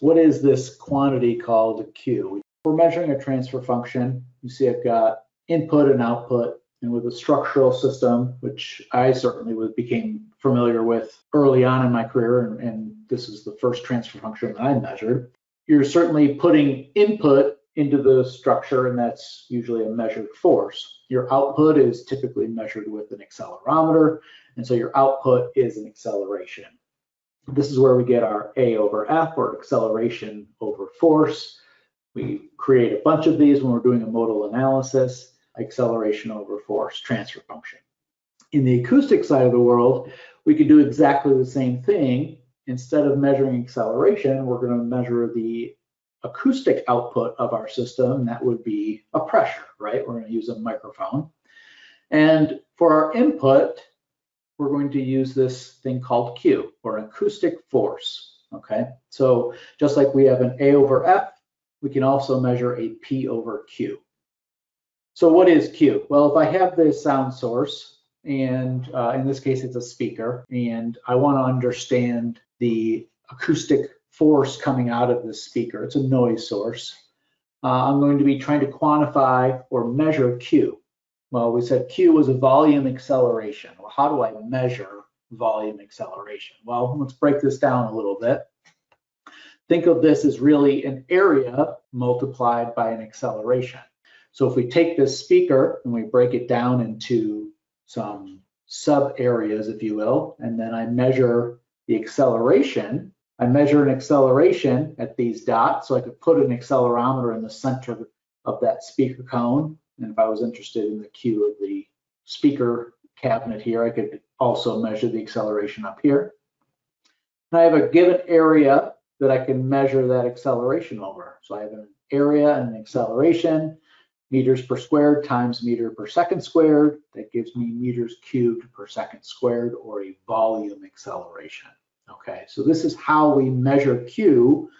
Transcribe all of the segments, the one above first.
what is this quantity called Q? We're measuring a transfer function. You see I've got input and output, and with a structural system, which I certainly became familiar with early on in my career, and, and this is the first transfer function that I measured, you're certainly putting input into the structure, and that's usually a measured force. Your output is typically measured with an accelerometer, and so your output is an acceleration. This is where we get our A over F, or acceleration over force. We create a bunch of these when we're doing a modal analysis, acceleration over force, transfer function. In the acoustic side of the world, we can do exactly the same thing. Instead of measuring acceleration, we're going to measure the acoustic output of our system, that would be a pressure, right? We're going to use a microphone. And for our input, we're going to use this thing called Q, or acoustic force, okay? So just like we have an A over F, we can also measure a P over Q. So what is Q? Well, if I have this sound source, and uh, in this case it's a speaker, and I want to understand the acoustic force coming out of this speaker, it's a noise source, uh, I'm going to be trying to quantify or measure Q. Well, we said Q was a volume acceleration. Well, how do I measure volume acceleration? Well, let's break this down a little bit. Think of this as really an area multiplied by an acceleration. So if we take this speaker and we break it down into some sub areas, if you will, and then I measure the acceleration, I measure an acceleration at these dots. So I could put an accelerometer in the center of that speaker cone. And if I was interested in the Q of the speaker cabinet here, I could also measure the acceleration up here. And I have a given area that I can measure that acceleration over. So I have an area and an acceleration, meters per squared times meter per second squared. That gives me meters cubed per second squared or a volume acceleration. Okay, so this is how we measure Q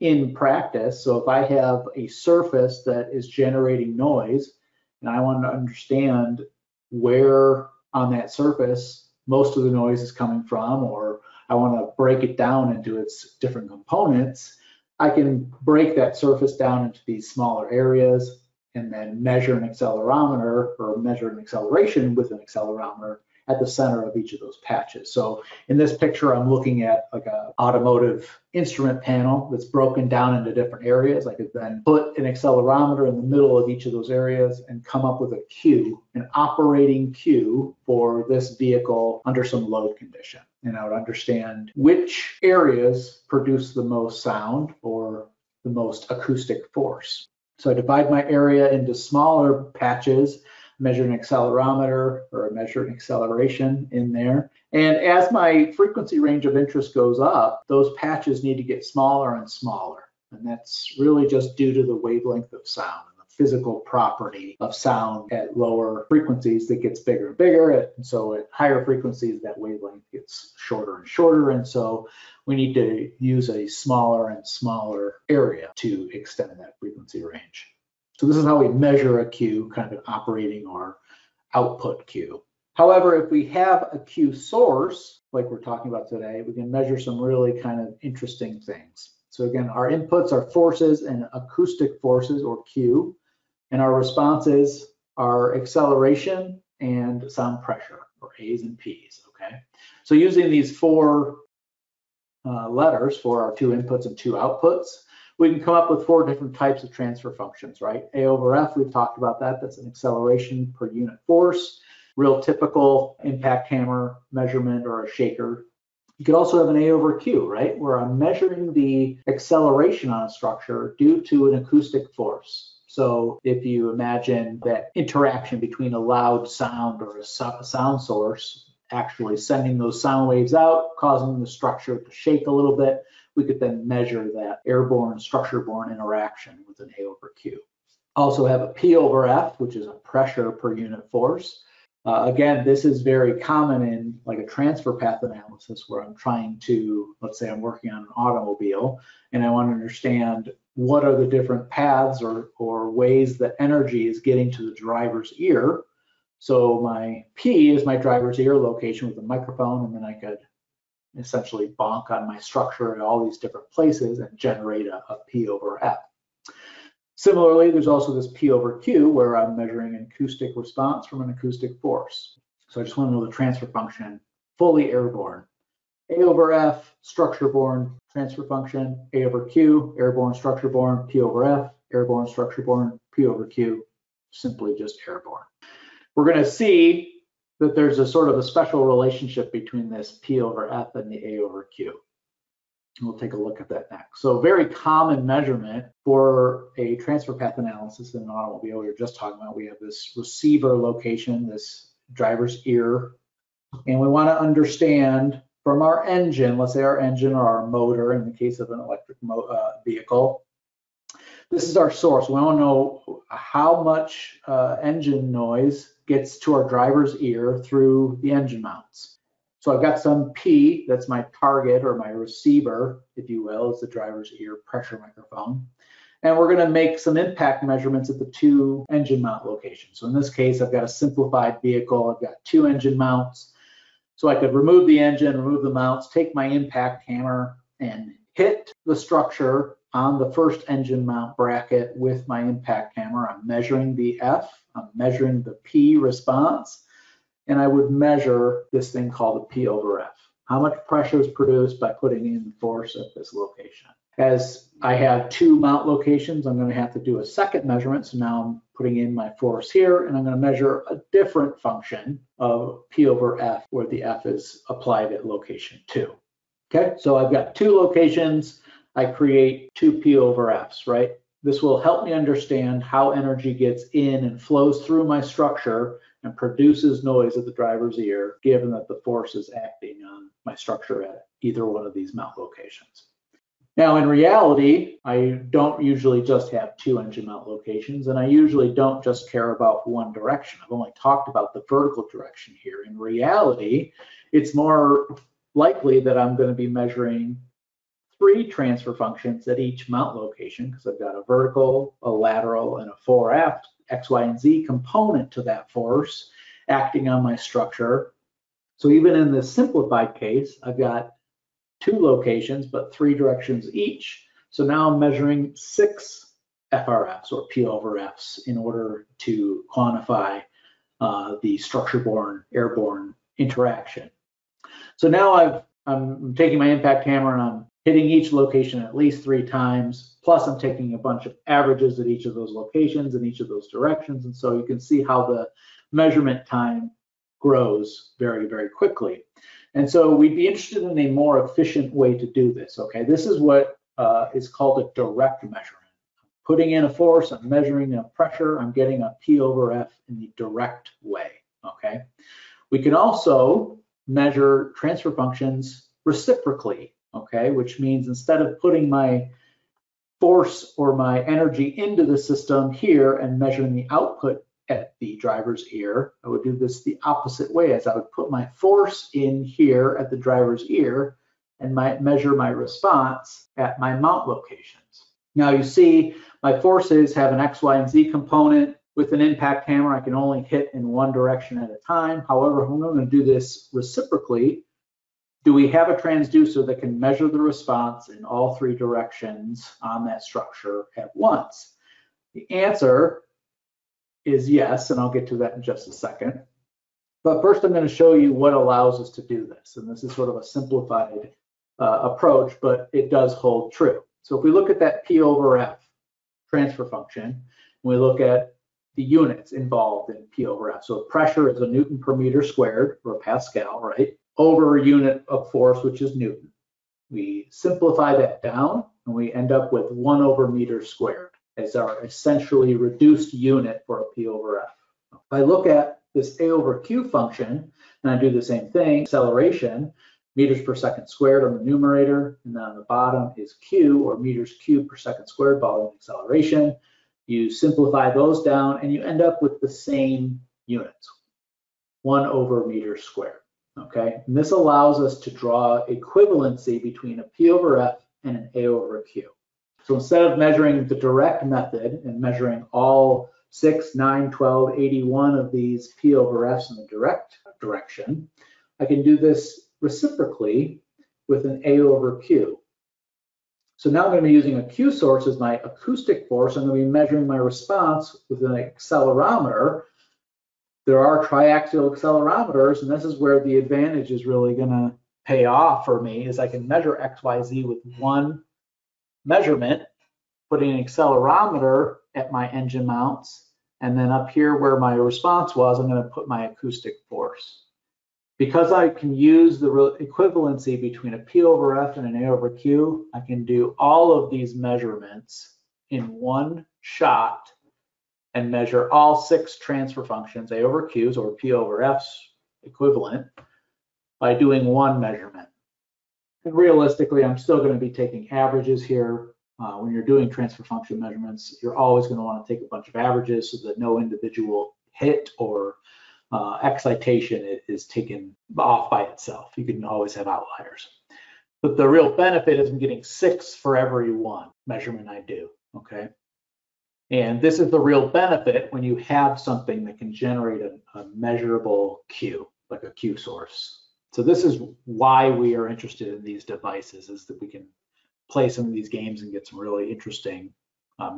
in practice. So if I have a surface that is generating noise and I want to understand where on that surface most of the noise is coming from or I want to break it down into its different components, I can break that surface down into these smaller areas and then measure an accelerometer or measure an acceleration with an accelerometer at the center of each of those patches. So in this picture, I'm looking at like a automotive instrument panel that's broken down into different areas. I could then put an accelerometer in the middle of each of those areas and come up with a Q, an operating Q for this vehicle under some load condition. And I would understand which areas produce the most sound or the most acoustic force. So I divide my area into smaller patches measure an accelerometer or measure an acceleration in there. And as my frequency range of interest goes up, those patches need to get smaller and smaller. And that's really just due to the wavelength of sound and the physical property of sound at lower frequencies that gets bigger and bigger. And so at higher frequencies, that wavelength gets shorter and shorter. And so we need to use a smaller and smaller area to extend that frequency range. So this is how we measure a Q, kind of an operating or output Q. However, if we have a Q source, like we're talking about today, we can measure some really kind of interesting things. So again, our inputs are forces and acoustic forces, or Q, and our responses are acceleration and sound pressure, or A's and P's, okay? So using these four uh, letters for our two inputs and two outputs, we can come up with four different types of transfer functions, right? A over F, we've talked about that. That's an acceleration per unit force, real typical impact hammer measurement or a shaker. You could also have an A over Q, right? Where I'm measuring the acceleration on a structure due to an acoustic force. So if you imagine that interaction between a loud sound or a sound source actually sending those sound waves out, causing the structure to shake a little bit, we could then measure that airborne structure-borne interaction with an A over Q. Also have a P over F, which is a pressure per unit force. Uh, again, this is very common in like a transfer path analysis where I'm trying to, let's say I'm working on an automobile and I want to understand what are the different paths or, or ways that energy is getting to the driver's ear. So my P is my driver's ear location with a microphone, and then I could essentially bonk on my structure in all these different places and generate a, a P over F. Similarly, there's also this P over Q where I'm measuring an acoustic response from an acoustic force. So I just want to know the transfer function, fully airborne. A over F, structure-borne transfer function, A over Q, airborne structure-borne, P over F, airborne structure-borne, P over Q, simply just airborne. We're going to see that there's a sort of a special relationship between this P over F and the A over Q. We'll take a look at that next. So very common measurement for a transfer path analysis in an automobile we were just talking about. We have this receiver location, this driver's ear, and we want to understand from our engine, let's say our engine or our motor in the case of an electric uh, vehicle, this is our source. We want to know how much uh, engine noise gets to our driver's ear through the engine mounts. So I've got some P, that's my target or my receiver, if you will, is the driver's ear pressure microphone. And we're gonna make some impact measurements at the two engine mount locations. So in this case, I've got a simplified vehicle. I've got two engine mounts. So I could remove the engine, remove the mounts, take my impact hammer and hit the structure on the first engine mount bracket with my impact hammer. I'm measuring the F, I'm measuring the P response, and I would measure this thing called the P over F. How much pressure is produced by putting in force at this location. As I have two mount locations, I'm going to have to do a second measurement. So now I'm putting in my force here, and I'm going to measure a different function of P over F, where the F is applied at location two. Okay, so I've got two locations. I create two P over Fs, right? This will help me understand how energy gets in and flows through my structure and produces noise at the driver's ear, given that the force is acting on my structure at either one of these mount locations. Now, in reality, I don't usually just have two engine mount locations, and I usually don't just care about one direction. I've only talked about the vertical direction here. In reality, it's more likely that I'm going to be measuring three transfer functions at each mount location because I've got a vertical, a lateral, and a fore aft X, Y, and Z component to that force acting on my structure. So even in this simplified case, I've got two locations, but three directions each. So now I'm measuring six FRFs or P over Fs in order to quantify uh, the structure-borne airborne interaction. So now I've, I'm taking my impact hammer and I'm hitting each location at least three times. Plus, I'm taking a bunch of averages at each of those locations in each of those directions. And so you can see how the measurement time grows very, very quickly. And so we'd be interested in a more efficient way to do this. Okay, this is what uh, is called a direct measurement. Putting in a force, I'm measuring a pressure, I'm getting a P over F in the direct way. Okay, we can also measure transfer functions reciprocally okay, which means instead of putting my force or my energy into the system here and measuring the output at the driver's ear, I would do this the opposite way as I would put my force in here at the driver's ear and my, measure my response at my mount locations. Now you see my forces have an X, Y, and Z component. With an impact hammer, I can only hit in one direction at a time. However, I'm going to do this reciprocally, do we have a transducer that can measure the response in all three directions on that structure at once? The answer is yes, and I'll get to that in just a second. But first, I'm going to show you what allows us to do this. And this is sort of a simplified uh, approach, but it does hold true. So if we look at that P over F transfer function, we look at the units involved in P over F. So pressure is a Newton per meter squared, or a Pascal, right? Over a unit of force, which is Newton. We simplify that down and we end up with one over meter squared as our essentially reduced unit for a P over F. If I look at this A over Q function and I do the same thing, acceleration, meters per second squared on the numerator, and then on the bottom is Q or meters cubed per second squared, volume acceleration. You simplify those down and you end up with the same units, one over meter squared okay? And this allows us to draw equivalency between a P over F and an A over Q. So instead of measuring the direct method and measuring all 6, 9, 12, 81 of these P over Fs in the direct direction, I can do this reciprocally with an A over Q. So now I'm going to be using a Q source as my acoustic force. I'm going to be measuring my response with an accelerometer. There are triaxial accelerometers, and this is where the advantage is really going to pay off for me, is I can measure X, Y, Z with one measurement, putting an accelerometer at my engine mounts, and then up here where my response was, I'm going to put my acoustic force. Because I can use the equivalency between a P over F and an A over Q, I can do all of these measurements in one shot and measure all six transfer functions, A over Q's or P over F's equivalent, by doing one measurement. And realistically, I'm still going to be taking averages here. Uh, when you're doing transfer function measurements, you're always going to want to take a bunch of averages so that no individual hit or uh, excitation is taken off by itself. You can always have outliers. But the real benefit is I'm getting six for every one measurement I do, okay? And this is the real benefit when you have something that can generate a, a measurable Q, like a Q source. So this is why we are interested in these devices, is that we can play some of these games and get some really interesting uh.